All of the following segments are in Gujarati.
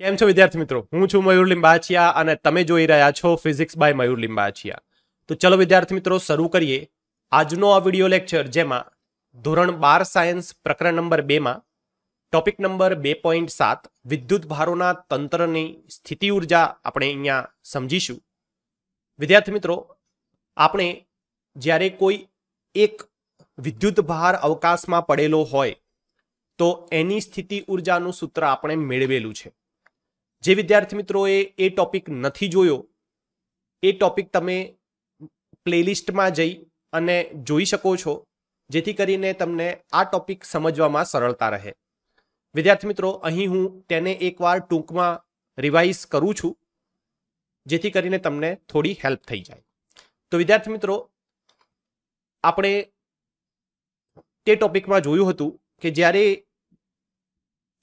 કેમ છો વિદ્યાર્થી મિત્રો? હું છું મયુર લિંબાચિયા અને તમે જોઈ રહ્યા છો ફિઝિક્સ બાય મયુર લિંબાચિયા. તો ચલો વિદ્યાર્થી મિત્રો, શરૂ કરીએ આજનો આ વીડિયો લેક્ચર જેમાં ધોરણ બાર સાયન્સ પ્રકરણ નંબર બેમાં ટોપિક નંબર બે પોઈન્ટ સાત, વિદ્યુત ભારોના તંત્રની સ્થિતિ ઊર્જા આપણે અહીંયા સમજીશું. વિદ્યાર્થી મિત્રો, આપણે જ્યારે કોઈ એક વિદ્યુત ભાર અવકાશમાં પડેલો હોય, તો એની સ્થિતિ ઉર્જાનું સૂત્ર આપણે મેળવેલું છે. જે વિદ્યાર્થી મિત્રોએ એ ટોપિક નથી જોયો, એ ટોપિક તમે પ્લેલિસ્ટમાં જઈ અને જોઈ શકો છો, જેથી કરીને તમને આ ટોપિક સમજવામાં સરળતા રહે. વિદ્યાર્થી મિત્રો, અહીં હું તેને એકવાર ટૂંકમાં રિવાઇઝ કરું છું, જેથી કરીને તમને થોડી હેલ્પ થઈ જાય. તો વિદ્યાર્થી મિત્રો, આપણે તે ટોપિકમાં જોયું હતું કે જ્યારે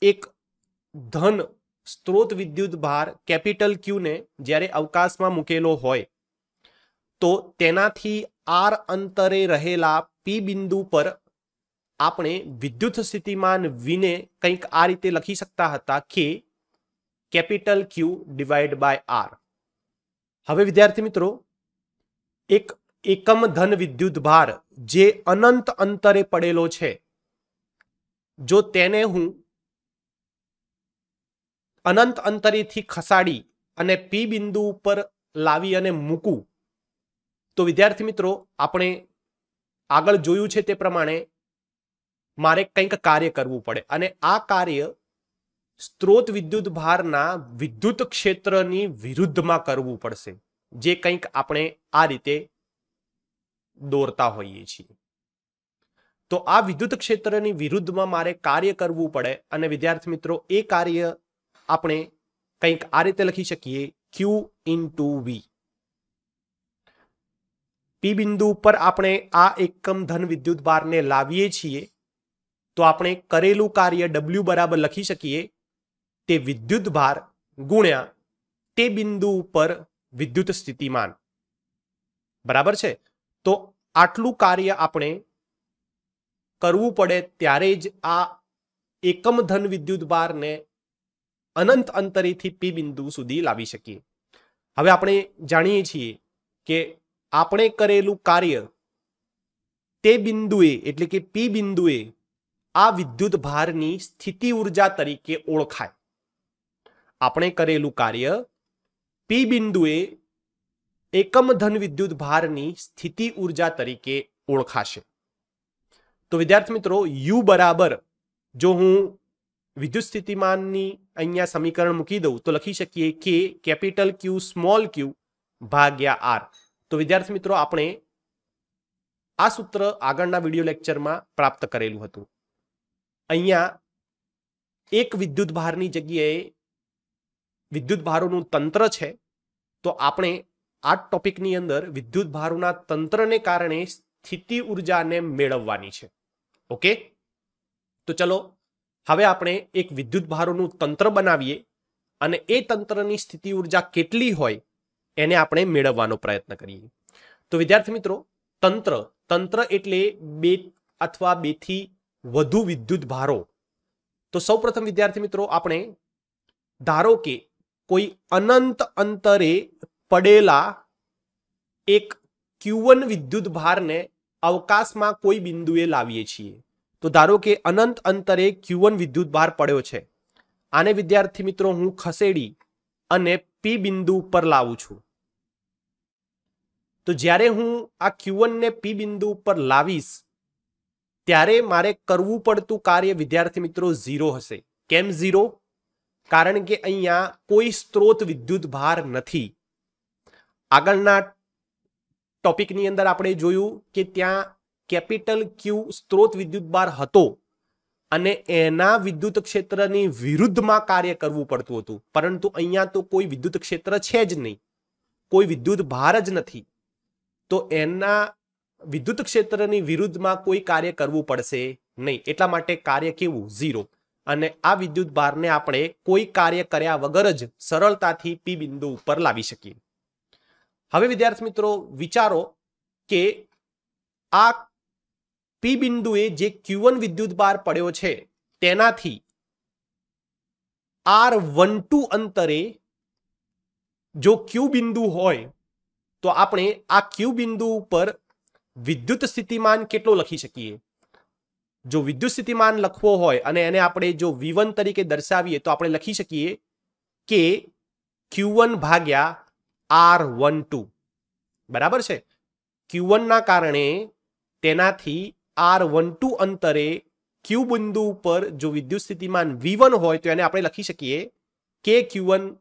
એક ધન સ્ત્રોત વિદ્યુત ભાર કેપિટલ ક્યુને જ્યારે અવકાશમાં મૂકેલો હોય, તો તેનાથી આર અંતરે રહેલા પી બિંદુ પર આપણે વિદ્યુત સ્થિતિમાન વિને કંઈક આ રીતે લખી શકતા હતા કે capital Q divide by R હવે વિદ્યાર્થી મિત્રો, એક એકમ ધન વિદ્યુત ભાર જે અનંત અંતરે પડેલો છે, જો તેને હું અનંત અંતરીથી ખસાડી અને પી બિંદુ ઉપર લાવી અને મૂકું. તો વિદ્યાર્થી મિત્રો, આપણે આગળ જોયું છે તે પ્રમાણે મારે કંઈક કાર્ય કરવું પડે અને આ કાર્ય સ્ત્રોત વિદ્યુત ભારના વિદ્યુત ક્ષેત્રની વિરુદ્ધમાં કરવું પડશે, જે કંઈક આપણે આ રીતે દોરતા હોઈએ છીએ. તો આ વિદ્યુત ક્ષેત્રની વિરુદ્ધમાં મારે કાર્ય કરવું પડે અને વિદ્યાર્થી મિત્રો, એ કાર્ય આપણે કંઈક આ રીતે લખી શકીએ. Q into V P બિંદુ ઉપર આપણે આ એકમ ધન વિદ્યુત ભારને લાવીએ છીએ, તો આપણે કરેલું કાર્ય ડબલ્યુ બરાબર લખી શકીએ. તે વિદ્યુત ભાર ગુણ્યા તે બિંદુ ઉપર વિદ્યુત સ્થિતિમાન. બરાબર છે? તો આટલું કાર્ય આપણે કરવું પડે ત્યારે જ આ એકમ ધન વિદ્યુત ભારને અનંત અંતરેથી પી બિંદુ સુધી લાવી શકીએ. હવે આપણે જાણીએ છીએ કે આપણે કરેલું કાર્ય તે બિંદુએ, એટલે કે પી બિંદુએ આ વિદ્યુત ભારની સ્થિતિ ઊર્જા તરીકે ઓળખાય. આપણે કરેલું કાર્ય પી બિંદુએ એકમ ધન વિદ્યુત ભારની સ્થિતિ ઊર્જા તરીકે ઓળખાશે. તો વિદ્યાર્થી મિત્રો, યુ બરાબર, જો હું વિદ્યુત સ્થિતિમાનની અહીંયા સમીકરણ મૂકી દઉં. તો લખી શકીએ કે કેપિટલ ક્યુ સ્મોલ ક્યુ ભાગ્યા આર તો વિદ્યાર્થી મિત્રો, આપણે આ સૂત્ર આગળના વીડિયો લેક્ચરમાં પ્રાપ્ત કરેલું હતું. અહીંયા એક વિદ્યુત ભારની જગ્યાએ વિદ્યુત ભારોનું તંત્ર છે. તો આપણે આ ટોપિકની અંદર વિદ્યુત ભારોના તંત્રને કારણે સ્થિતિ ઉર્જાને મેળવવાની છે. ઓકે તો ચલો હવે આપણે એક વિદ્યુત ભારોનું તંત્ર બનાવીએ અને એ તંત્રની સ્થિતિ ઊર્જા કેટલી હોય એને આપણે મેળવવાનો પ્રયત્ન કરીએ. તો વિદ્યાર્થી મિત્રો, તંત્ર તંત્ર એટલે બે અથવા બેથી વધુ વિદ્યુત ભારો તો સૌપ્રથમ વિદ્યાર્થી મિત્રો, આપણે ધારો કે કોઈ અનંત અંતરે પડેલા એક ક્યુવન વિદ્યુત ભારને અવકાશમાં કોઈ બિંદુએ લાવીએ છીએ. તો ધારો કે અનંત અંતરે ક્યુવન વિદ્યુત ભાર પડ્યો છે. આને વિદ્યાર્થી મિત્રો હું ખસેડી અને પી બિંદુ ઉપર લાવું છું. તો જ્યારે હું આ ક્યુવનને પી બિંદુ ઉપર લાવીશ, ત્યારે મારે કરવું પડતું કાર્ય વિદ્યાર્થી મિત્રો ઝીરો હશે. કેમ ઝીરો? કારણ કે અહીંયા કોઈ સ્ત્રોત વિદ્યુત ભાર નથી. આગળના ટોપિકની અંદર આપણે જોયું કે ત્યાં કેપિટલ ક્યુ સ્ત્રોત વિદ્યુત ભાર હતો અને એના વિદ્યુત ક્ષેત્રની વિરુદ્ધમાં કાર્ય કરવું પડતું હતું. પરંતુ અહીંયા તો કોઈ વિદ્યુત ક્ષેત્ર છે જ નહીં. કોઈ વિદ્યુત ભાર જ નથી. તો એના વિદ્યુત ક્ષેત્રની વિરુદ્ધમાં કોઈ કાર્ય કરવું પડશે નહીં. એટલા માટે કાર્ય કેવું? ઝીરો. અને આ વિદ્યુત ભારને આપણે કોઈ કાર્ય કર્યા વગર જ સરળતાથી પી બિંદુ ઉપર લાવી શકીએ. હવે વિદ્યાર્થી મિત્રો વિચારો કે આ પી બિંદુએ જે ક્યુવન વિદ્યુત ભાર પડ્યો છે, તેનાથી આર વન ટુ અંતરે જો ક્યુ બિંદુ હોય, તો આપણે આ ક્યુ બિંદુ ઉપર વિદ્યુત સ્થિતિમાન કેટલો લખી શકીએ? જો વિદ્યુત સ્થિતિમાન લખવો હોય અને એને આપણે જો V1 તરીકે દર્શાવીએ, તો આપણે લખી શકીએ કે ક્યુવન ભાગ્યા આર વન ટુ બરાબર છે? Q1 ના કારણે તેનાથી આર વન ટુ અંતરે ક્યુ બિંદુ ઉપર જો વિદ્યુત સ્થિતિમાન V1 હોય તો એને આપણે લખી શકીએ કે Q1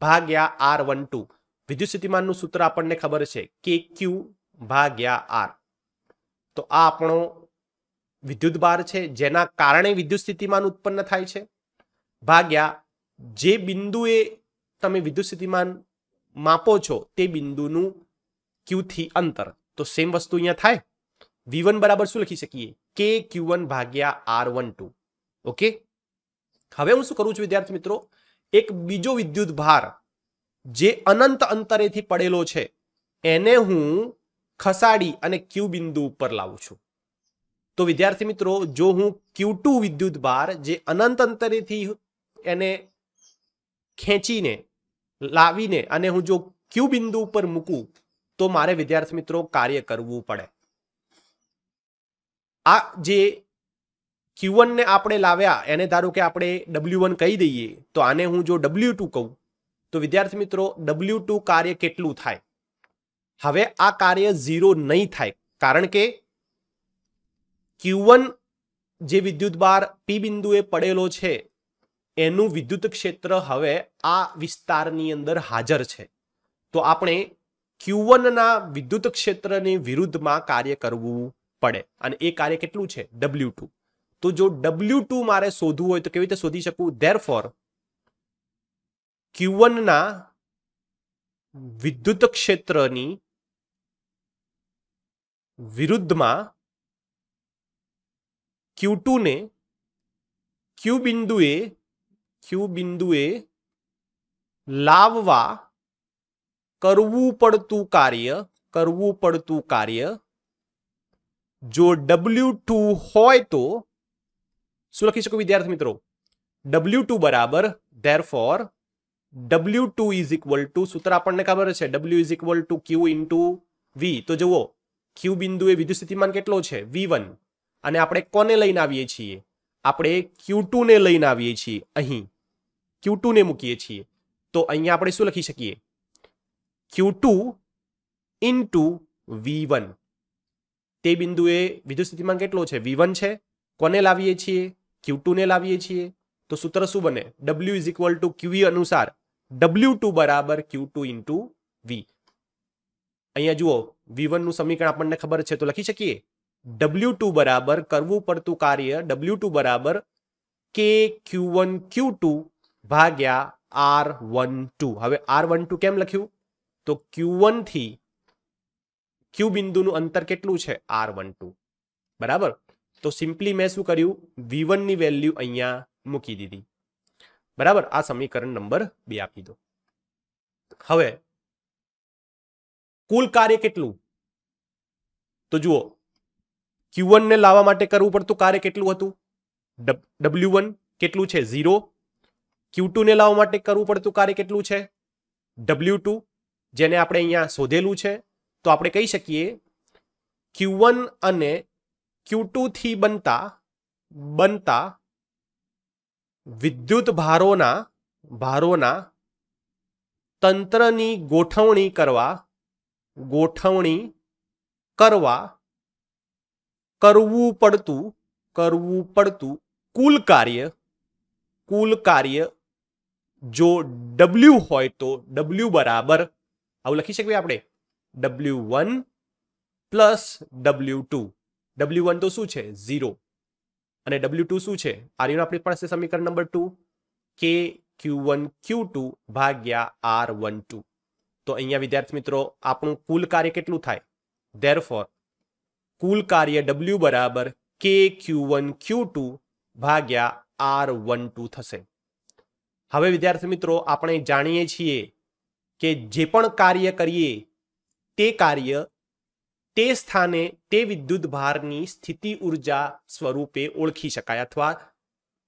ભાગ્યા આર વન ટુ વિદ્યુત સ્થિતિમાનનું સૂત્ર આપણને ખબર છે કે ક્યુ ભાગ્યા આર તો આ આપણો વિદ્યુત ભાર છે, જેના કારણે વિદ્યુત સ્થિતિમાન ઉત્પન્ન થાય છે. ભાગ્યા જે બિંદુએ તમે વિદ્યુત સ્થિતિમાન માપો છો તે બિંદુનું ક્યુથી અંતર. તો સેમ વસ્તુ અહીંયા થાય. વી બરાબર શું લખી શકીએ? કે ક્યુ વન ભાગ્યા આર વન ટુ. ઓકે હવે હું શું કરું છું, વિદ્યાર્થી મિત્રો? એક બીજો વિદ્યુત ભાર જે અનંત અંતરેથી પડેલો છે, એને હું ખસાડી અને ક્યુ બિંદુ ઉપર લાવું છું. તો વિદ્યાર્થી મિત્રો, જો હું ક્યુ ટુ વિદ્યુત ભાર જે અનંત અંતરેથી એને ખેંચીને, લાવીને અને હું જો ક્યુ બિંદુ ઉપર મૂકું, તો મારે વિદ્યાર્થી મિત્રો કાર્ય કરવું પડે. આ જે ક્યુ ને આપણે લાવ્યા, એને ધારો કે આપણે ડબલ્યુ વન કહી દઈએ, તો આને હું જો ડબલ્યુ ટુ કહું, તો વિદ્યાર્થી મિત્રો ડબલ્યુ ટુ કાર્ય કેટલું થાય? હવે આ કાર્ય ઝીરો નહીં થાય, કારણ કે ક્યુ જે વિદ્યુત બાર પી બિંદુએ પડેલો છે, એનું વિદ્યુત ક્ષેત્ર હવે આ વિસ્તારની અંદર હાજર છે. તો આપણે ક્યુ ના વિદ્યુત ક્ષેત્રની વિરુદ્ધમાં કાર્ય કરવું પડે. અને એ કાર્ય કેટલું છે? ડબલ્યુ ટુ તો જો ડબલ્યુ ટુ મારે શોધવું હોય તો કેવી રીતે શોધી શકું? ધેર ફોર ક્યુવનના વિદ્યુત ક્ષેત્રની વિરુદ્ધમાં ક્યુ ટુને ક્યુ બિંદુએ ક્યુ બિંદુએ લાવવા કરવું પડતું કાર્ય, કરવું પડતું કાર્ય જો ડબલ્યુ ટુ હોય તો શું લખી શકું વિદ્યાર્થી મિત્રો. ડબલ્યુ ટુ બરાબર therefore W two is equal to સૂત્ર આપણને ખબર છે. W is equal to Q into V તો જુઓ ક્યુ બિંદુ એ વિદ્યુત સ્થિતિમાન કેટલો છે? વી વન અને આપણે કોને લઈને આવીએ છીએ? આપણે ક્યુ ટુને લઈને આવીએ છીએ. અહીં ક્યુ ટુને મૂકીએ છીએ. તો અહીંયા આપણે શું લખી શકીએ? Q two into V one તે બિંદુએ વિદ્યુત સ્થિતિમાન કેટલો છે? વી વન છે. કોને લાવીએ છીએ? ક્યુ ટુને લાવીએ છીએ. તો સૂત્ર શું બને? W is equal to Q V અનુસાર ડબલ્યુ ટુ બરાબર ક્યુ ટુ ઇન્ટુ વી અહીંયા જુઓ વી વનનું સમીકરણ આપણને ખબર છે, તો લખી શકીએ? ડબલ્યુ ટુ બરાબર કરવું પડતું કાર્ય ડબલ્યુ ટુ બરાબર કે ક્યુ વન ક્યુ ટુ ભાગ્યા આર વન ટુ હવે આર વન ટુ કેમ લખ્યું? તો ક્યુ વનથી ક્યુ બિંદુનું અંતર કેટલું છે? R one two. બરાબર? તો સિમ્પલી મેં શું કર્યું? વી વનની વેલ્યુ અહીંયા મૂકી દીધી. બરાબર? આ સમીકરણ નંબર બે આપી દો. હવે, કુલ કાર્ય કેટલું? તો જુઓ, ક્યુ વનને લાવવા માટે કરવું પડતું કાર્ય કેટલું હતું? ડબલ્યુ વન કેટલું છે? ઝીરો. ક્યુ ટુને લાવવા માટે કરવું પડતું કાર્ય કેટલું છે? ડબલ્યુ ટુ, જેને આપણે અહીંયા શોધેલું છે. તો આપણે કહી શકીએ ક્યુ અને ક્યુ ટુથી બનતા બનતા વિદ્યુત ભારોના ભારોના તંત્રની ગોઠવણી કરવા ગોઠવણી કરવા કરવું પડતું કરવું પડતું કુલ કાર્ય કુલ કાર્ય જો ડબલ્યુ હોય તો ડબલ્યુ બરાબર. આવું લખી શકીએ આપણે? W one plus W two W one તો શું છે? ઝીરો અને ડબલ્યુ ટુ શું છે? આર્યુનો આપણી પાસે સમીકરણ number two k q one q two ભાગ્યા આર વન ટુ તો અહીંયા વિદ્યાર્થી મિત્રો, આપણું કુલ કાર્ય કેટલું થાય? ધેર કુલ કાર્ય ડબલ્યુ બરાબર કે ક્યુ વન ક્યુ ટુ ભાગ્યા આર વન ટુ થશે. હવે વિદ્યાર્થી મિત્રો, આપણે જાણીએ છીએ કે જે પણ કાર્ય કરીએ તે કાર્ય, તે સ્થાને તે વિદ્યુત ભારની સ્થિતિ ઊર્જા સ્વરૂપે ઓળખી શકાય અથવા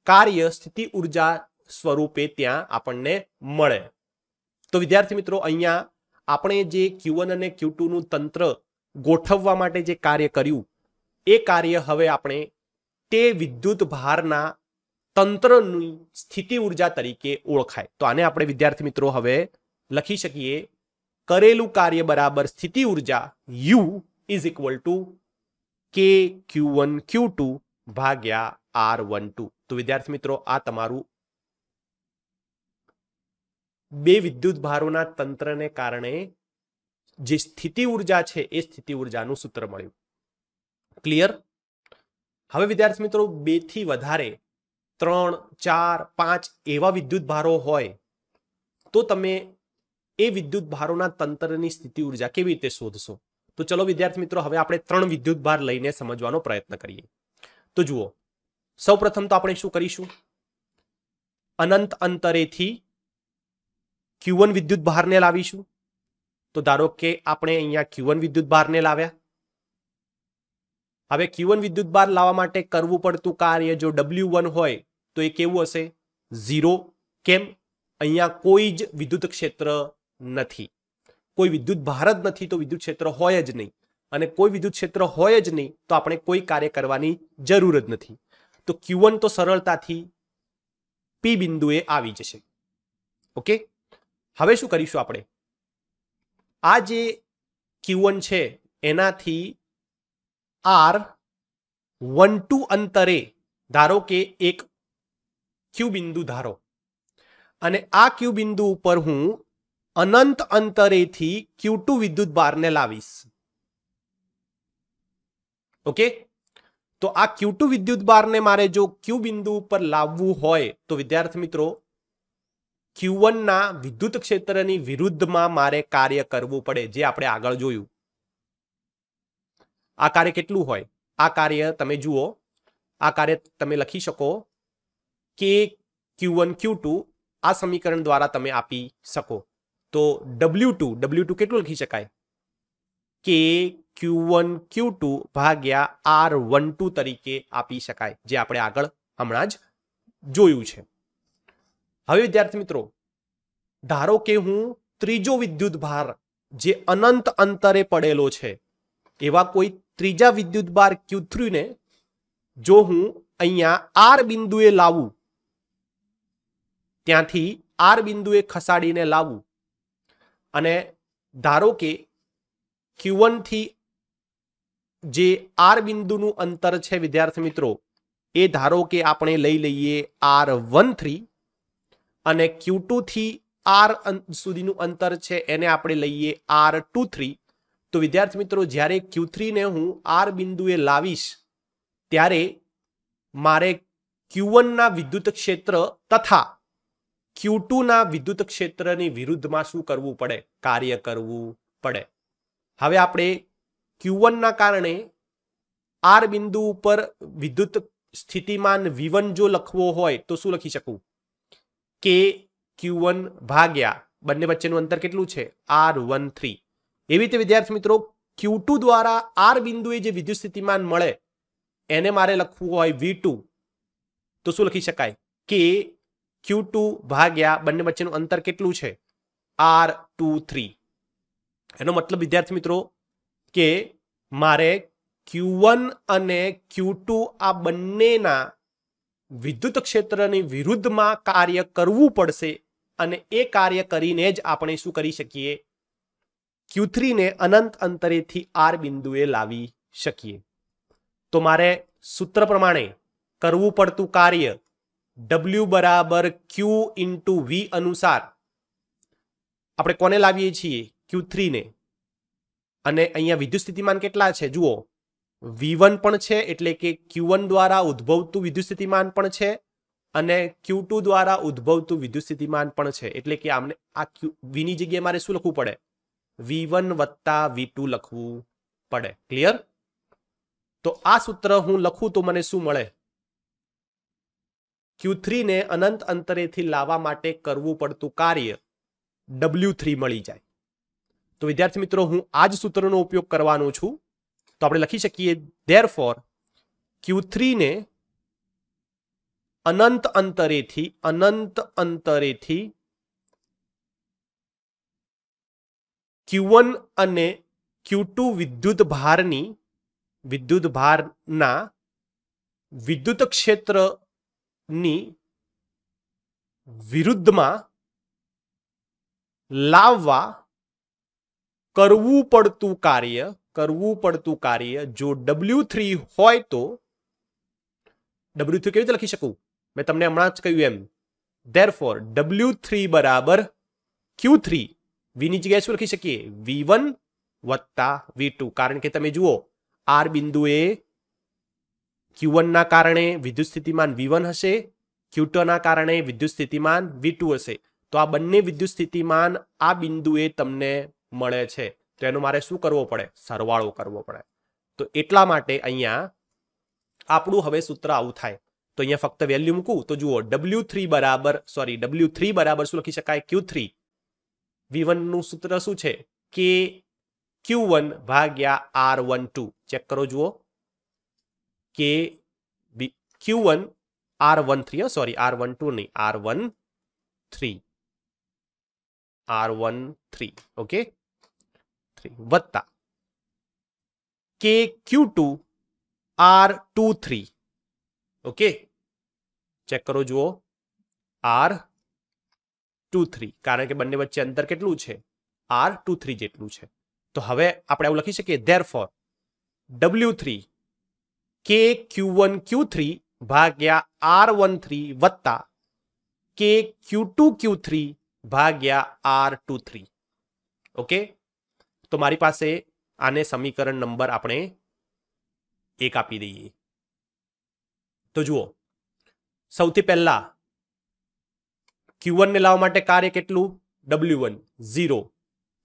કાર્ય સ્થિતિ ઊર્જા સ્વરૂપે ત્યાં આપણને મળે. તો વિદ્યાર્થી મિત્રો, અહીંયા આપણે જે ક્યુ અને ક્યુ નું તંત્ર ગોઠવવા માટે જે કાર્ય કર્યું, એ કાર્ય હવે આપણે તે વિદ્યુત ભારના તંત્રની સ્થિતિ ઊર્જા તરીકે ઓળખાય. તો આને આપણે વિદ્યાર્થી મિત્રો હવે લખી શકીએ. કરેલું કાર્ય બરાબર સ્થિતિ ઊર્જા યુ ઇઝ ઇક્વલ ટુ કે ક્યુ વન ક્યુ ટુ ભાગ્યા આર વન ટુ તો વિદ્યાર્થી મિત્રો, આ તમારું બે વિદ્યુત ભારોના તંત્રને કારણે જે સ્થિતિ ઊર્જા છે, એ સ્થિતિ ઉર્જાનું સૂત્ર મળ્યું. ક્લિયર હવે વિદ્યાર્થી મિત્રો, બેથી વધારે, ત્રણ, ચાર, પાંચ એવા વિદ્યુત ભારો હોય, તો તમે એ વિદ્યુત ભારોના તંત્રની સ્થિતિ ઊર્જા કેવી રીતે શોધશો? તો ચલો વિદ્યાર્થી મિત્રો, હવે આપણે ત્રણ વિદ્યુત ભાર લઈને સમજવાનો પ્રયત્ન કરીએ. તો જુઓ, સૌપ્રથમ તો આપણે શું કરીશું? અનંત અંતરેથી ક્યુવન વિદ્યુત ભારને લાવીશું. તો ધારો કે આપણે અહીંયા ક્યુવન વિદ્યુત ભારને લાવ્યા. હવે ક્યુવન વિદ્યુત ભાર લાવવા માટે કરવું પડતું કાર્ય જો ડબલ્યુ વન હોય, તો એ કેવું હશે? ઝીરો. કેમ? અહીંયા કોઈ જ વિદ્યુત ક્ષેત્ર નથી. કોઈ વિદ્યુત ભાર જ નથી તો વિદ્યુત ક્ષેત્ર હોય જ નહીં. અને કોઈ વિદ્યુત ક્ષેત્ર હોય જ નહીં તો આપણે કોઈ કાર્ય કરવાની જરૂર જ નથી. તો ક્યુવન તો સરળતાથી પી બિંદુએ આવી જશે. ઓકે? હવે શું કરીશું આપણે? આ જે ક્યુવન છે, એનાથી આર વન ટુ અંતરે ધારો કે એક ક્યુ બિંદુ ધારો. અને આ ક્યુ બિંદુ ઉપર હું અનંત અંતરેથી ક્યુ ટુ વિદ્યુત બારને લાવીશ. ઓકે તો આ ક્યુ ટુ વિદ્યુત બારને મારે જો ક્યુ બિંદુ ઉપર લાવવું હોય, તો વિદ્યાર્થી મિત્રો ક્યુ વનના વિદ્યુત ક્ષેત્રની વિરુદ્ધમાં મારે કાર્ય કરવું પડે, જે આપણે આગળ જોયું. આ કાર્ય કેટલું હોય? આ કાર્ય તમે જુઓ. આ કાર્ય તમે લખી શકો. કે ક્યુ વન આ સમીકરણ દ્વારા તમે આપી શકો. તો ડબલ્યુ ટુ ડબલ્યુ ટુ કેટલું લખી શકાય? કે ક્યુ વન ક્યુ ટુ ભાગ્યા આર વન ટુ તરીકે આપી શકાય, જે આપણે આગળ હમણાં જ જોયું છે. હવે વિદ્યાર્થી મિત્રો, ધારો કે હું ત્રીજો વિદ્યુત ભાર જે અનંત અંતરે પડેલો છે, એવા કોઈ ત્રીજા વિદ્યુત ભાર ક્યુ થ્રીને જો હું અહીંયા આર બિંદુએ લાવું, ત્યાંથી આર બિંદુએ ખસાડીને લાવું અને ધારો કે ક્યુ થી જે આર બિંદુનું અંતર છે, વિદ્યાર્થી મિત્રો, એ ધારો કે આપણે લઈ લઈએ આર વન થ્રી અને ક્યુ ટુથી આર સુધીનું અંતર છે, એને આપણે લઈએ આર ટુ થ્રી તો વિદ્યાર્થી મિત્રો, જ્યારે ક્યુ થ્રીને હું આર બિંદુએ લાવીશ, ત્યારે મારે ક્યુ ના વિદ્યુત ક્ષેત્ર તથા ક્યુ ટુના વિદ્યુત ક્ષેત્રની વિરુદ્ધમાં શું કરવું પડે? કાર્ય કરવું પડે. હવે આપણે ક્યુ ના કારણે આર બિંદુ ઉપર વિદ્યુત સ્થિતિમાન વિવન જો લખવો હોય, તો શું લખી શકું? કે ક્યુ વન ભાગ્યા, બંને વચ્ચેનું અંતર કેટલું છે? આર વન થ્રી એવી રીતે વિદ્યાર્થી મિત્રો ક્યુ ટુ દ્વારા આર બિંદુએ જે વિદ્યુત સ્થિતિમાન મળે, એને મારે લખવું હોય વી ટુ તો શું લખી શકાય? કે ક્યુ ટુ ભાગ્યા બંને વચ્ચેનું અંતર કેટલું છે? આર ટુ થ્રી એનો મતલબ, વિદ્યાર્થી મિત્રો, કે મારે ક્યુ વન અને ક્યુ ટુ આ બંનેના વિદ્યુત ક્ષેત્રની વિરુદ્ધમાં કાર્ય કરવું પડશે અને એ કાર્ય કરીને જ આપણે શું કરી શકીએ? ક્યુ થ્રીને અનંત અંતરેથી આર બિંદુએ લાવી શકીએ. તો મારે સૂત્ર પ્રમાણે કરવું પડતું કાર્ય ડબલ્યુ બરાબર ક્યુ ઇન્ટુ વી અનુસાર આપણે કોને લાવીએ છીએ? ક્યુ થ્રીને અને અહીંયા વિદ્યુત સ્થિતિમાન કેટલા છે? જુઓ. વી વન પણ છે એટલે કે ક્યુ વન દ્વારા ઉદ્ભવતું વિદ્યુત સ્થિતિમાન પણ છે અને ક્યુ ટુ દ્વારા ઉદ્ભવતું વિદ્યુત સ્થિતિમાન પણ છે. એટલે કે આમને આ ક્યુ વીની જગ્યાએ મારે શું લખવું પડે? વી વન વત્તા વી ટુ લખવું પડે. ક્લિયર તો આ સૂત્ર હું લખું તો મને શું મળે? ક્યુ અનંત અંતરેથી લાવવા માટે કરવું પડતું કાર્ય ડબલ્યુ થ્રી મળી જાય. તો વિદ્યાર્થી મિત્રો, હું આ જ સૂત્રનો ઉપયોગ કરવાનો છું. તો આપણે લખી શકીએ ધેર ફોર ક્યુ થ્રીને અનંત અંતરેથી અનંત અંતરેથી ક્યુવન અને ક્યુ વિદ્યુત ભારની, વિદ્યુત ભારના વિદ્યુત ક્ષેત્રની વિરુદ્ધમાં લાવવા કરવું પડતું કાર્ય, કરવું પડતું કાર્ય જો ડબલ્યુ થ્રી હોય તો ડબલ્યુ થ્રી કેવી રીતે લખી શકું? મેં તમને હમણાં જ કહ્યું એમ. ધેર ફોર ડબલ્યુ થ્રી બરાબર ક્યુ થ્રી વીની જગ્યાએ શું લખી શકીએ? વી વન વત્તા વી ટુ કારણ કે તમે જુઓ આર બિંદુએ ક્યુ વનના કારણે વિદ્યુત સ્થિતિમાન વી વન હશે ક્યુ ટુના કારણે વિદ્યુત સ્થિતિમાન વી ટુ હશે. તો આ બંને વિદ્યુત સ્થિતિમાન આ બિંદુએ તમને મળે છે. તો એનો મારે શું કરવો પડે? સરવાળો કરવો પડે. તો એટલા માટે અહીંયા આપણું હવે સૂત્ર આવું થાય. તો અહીંયા ફક્ત વેલ્યુ મૂકું. તો જુઓ ડબલ્યુ થ્રી બરાબર સોરી ડબલ્યુ થ્રી બરાબર શું લખી શકાય? ક્યુ થ્રી વી વનનું સૂત્ર શું છે? કે ક્યુ વન ભાગ્યા આર વન ટુ ચેક કરો જુઓ. કે Q one R one three sorry R one two નહીં R one three R one three okay three વત્તા કે Q two R two three okay check કરો જુઓ આર ટુ થ્રી કારણ કે બંને વચ્ચે અંતર કેટલું છે આર ટુ થ્રી જેટલું છે તો હવે આપણે આવું લખી શકીએ ધેર ફોર ડબલ્યુ થ્રી કે ક્યુ વન ક્યુ થ્રી ભાગ્યા આર વન થ્રી વત્તા કે ક્યુ ટુ ક્યુ થ્રી ભાગ્યા આર ટુ થ્રી. ઓકે? તો મારી પાસે આને સમીકરણ નંબર આપણે એક આપી દઈએ. તો જુઓ, સૌથી પહેલા ક્યુ ને લાવવા માટે કાર્ય કેટલું? W one, zero.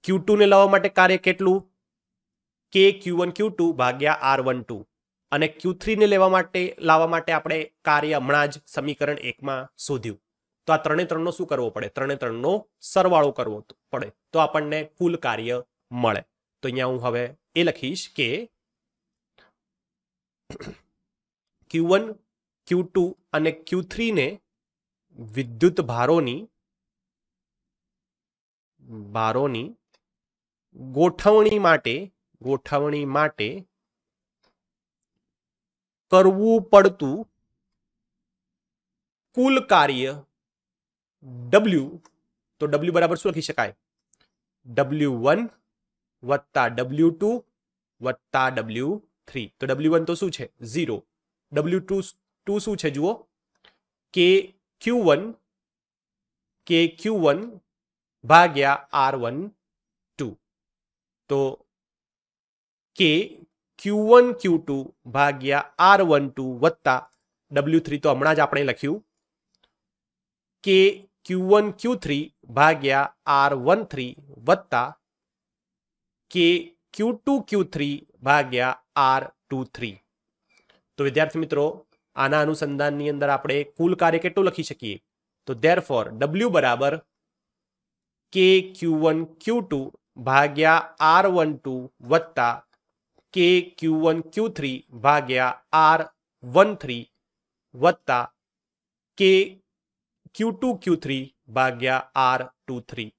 ક્યુ ને લાવવા માટે કાર્ય કેટલું? કે ક્યુ વન ક્યુ ટુ ભાગ્યા આર વન ટુ. અને ક્યુ થ્રીને લેવા માટે, લાવવા માટે આપણે કાર્ય હમણાં જ સમીકરણ એકમાં શોધ્યું. તો આ ત્રણે ત્રણનો શું કરવો પડે? ત્રણે ત્રણનો સરવાળો કરવો પડે. તો આપણને કુલ કાર્ય મળે. તો અહીંયા હું હવે એ લખીશ કે ક્યુ વન ક્યુ ટુ અને ક્યુ થ્રીને વિદ્યુત ભારોની ભારોની ગોઠવણી માટે ગોઠવણી માટે કરવું પડતું કુલ કાર્ય ડબલ્યુ તો ડબલ્યુ બરાબર શું લખી શકાય ડબલ્યુ વન વત્તા ડબલ્યુ ટુ વત્તા ડબલ્યુ થ્રી તો ડબલ્યુ વન તો શું છે ઝીરો ડબલ્યુ ટુ ટુ શું છે જુઓ k q one k q one ભાગ્યા આર વન ટુ તો k q one q two ભાગ્યા આર વન ટુ વત્તા ડબલ્યુ થ્રી તો હમણાં જ આપણે લખ્યું k q one q three ભાગ્યા આર વન થ્રી વત્તા k q two q three ભાગ્યા આર ટુ થ્રી તો વિદ્યાર્થી મિત્રો, આના અનુસંધાનની અંદર આપણે કુલ કાર્ય કેટલું લખી શકીએ? તો ધેર ફોર ડબલ્યુ બરાબર k q one q two ભાગ્યા આર વન ટુ વત્તા k q one q three ભાગ્યા આર વન થ્રી વત્તા k q two q three ભાગ્યા આર ટુ થ્રી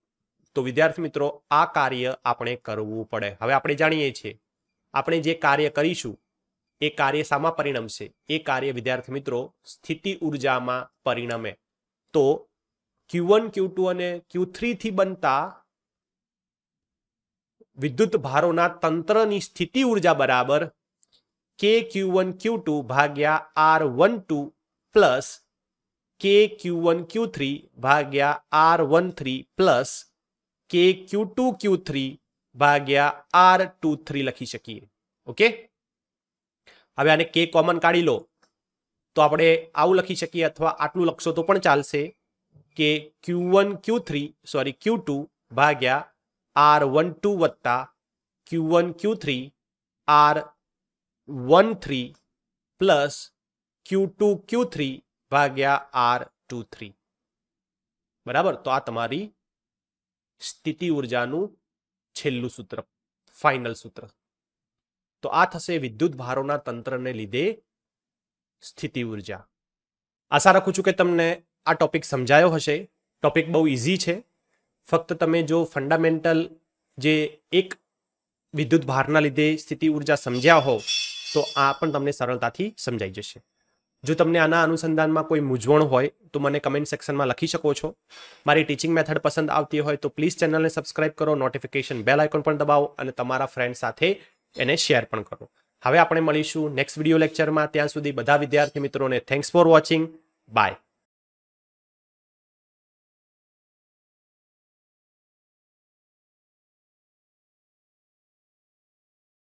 તો વિદ્યાર્થી મિત્રો આ કાર્ય આપણે કરવું પડે હવે આપણે જાણીએ છીએ આપણે જે કાર્ય કરીશું એ કાર્ય શામાં પરિણમશે એ કાર્ય વિદ્યાર્થી મિત્રો સ્થિતિ ઉર્જામાં પરિણમે તો ક્યુ વન ક્યુ ટુ અને ક્યુ થ્રીથી બનતા વિદ્યુત ભારોના તંત્રની સ્થિતિ ઊર્જા બરાબર k q one q two ભાગ્યા r one two plus k q one q three ભાગ્યા r one three plus k q two q three ભાગ્યા આર ટુ થ્રી લખી શકીએ. ઓકે? હવે આને કે કોમન કાઢી લો. તો આપણે આવું લખી શકીએ અથવા આટલું લખશો તો પણ ચાલશે. K q one q three, sorry, q two ભાગ્યા આર વન ટુ વત્તા q one q three r one three plus q two q three ભાગ્યા આર ટુ થ્રી બરાબર? તો આ તમારી સ્થિતિ ઉર્જાનું છેલ્લું સૂત્ર ફાઇનલ સૂત્ર. તો આ થશે વિદ્યુત ભારોના તંત્રને લીધે સ્થિતિ ઊર્જા. આશા રાખું છું કે તમને આ ટોપિક સમજાયો હશે. ટોપિક બહુ ઇઝી છે. ફક્ત તમે જો ફંડામેન્ટલ જે એક વિદ્યુત ભારના લીધે સ્થિતિ ઊર્જા સમજ્યા હો તો આ પણ તમને સરળતાથી સમજાઈ જશે. જો તમને આના અનુસંધાનમાં કોઈ મૂંઝવણ હોય, તો મને કમેન્ટ સેક્શનમાં લખી શકો છો. મારી ટીચિંગ મેથડ પસંદ આવતી હોય, તો પ્લીઝ ચેનલને સબસ્ક્રાઇબ કરો નોટિફિકેશન બેલ આઇકોન પણ દબાવો અને તમારા ફ્રેન્ડ સાથે એને શેર પણ કરો. હવે આપણે મળીશું નેક્સ્ટ વીડિયો લેક્ચરમાં ત્યાં સુધી બધા વિદ્યાર્થી મિત્રોને થેન્ક્સ ફોર વોચિંગ બાય